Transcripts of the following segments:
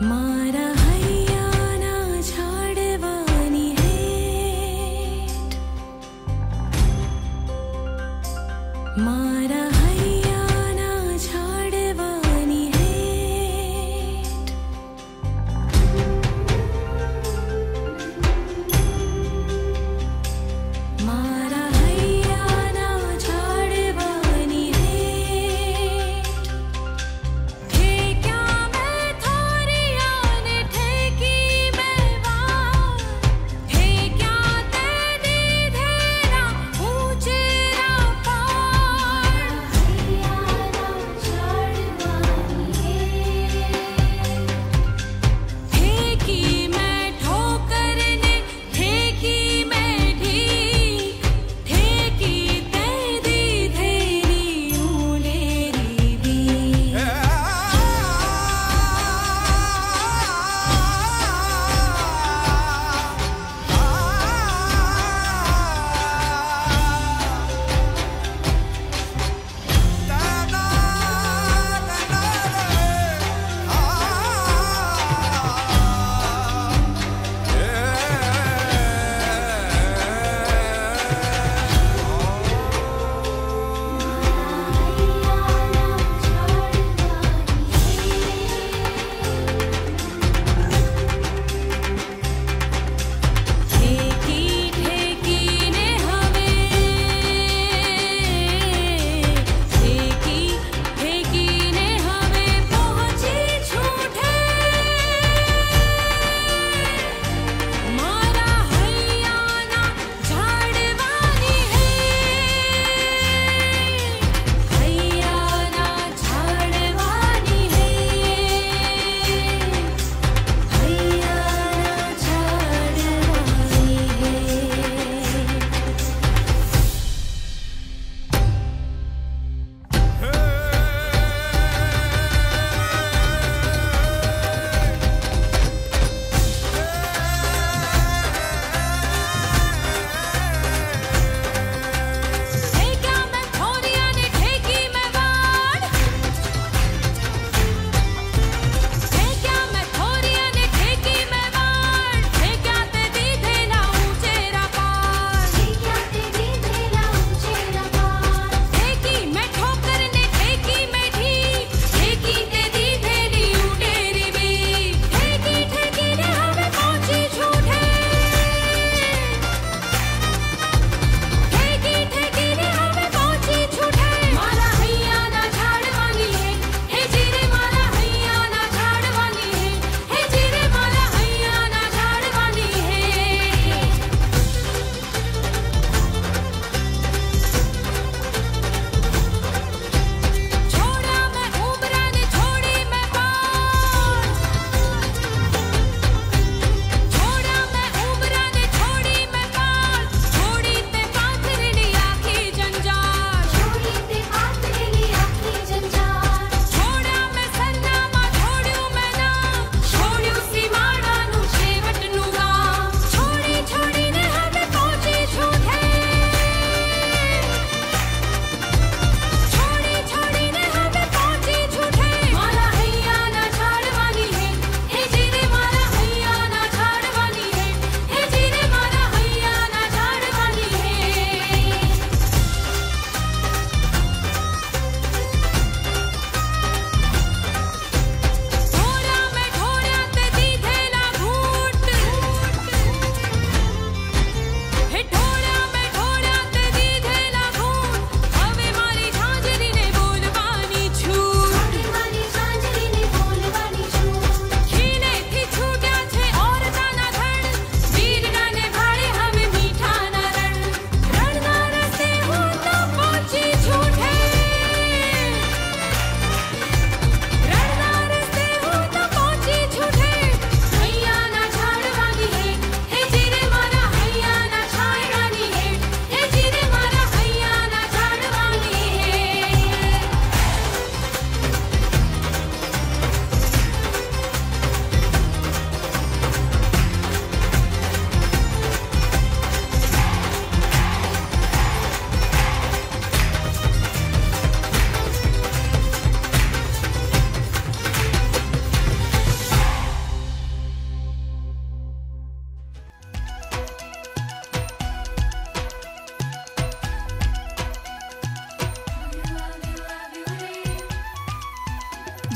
my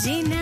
Gina.